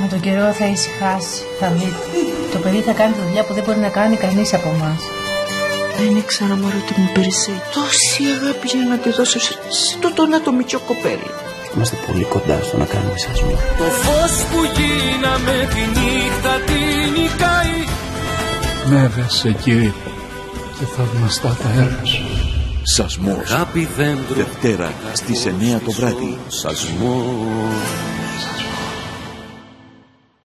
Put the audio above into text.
Με τον καιρό θα ησυχάσει, θα δείτε. Το παιδί θα κάνει τη δουλειά που δεν μπορεί να κάνει κανείς από εμάς. Δεν ήξερα μωρό ότι μου περισσεύει. Τόση αγάπη για να τη δώσω σε, σε το τον κοπέλι. Είμαστε πολύ κοντά στο να κάνουμε σασμό. Το φως που γίναμε τη νύχτα την νικάει Με έδεσε κύριε και θαυμαστά τα έργα σου. Σασμός. Αγάπη δέντρο Δευτέρα στις 9 το βράδυ. Σασμός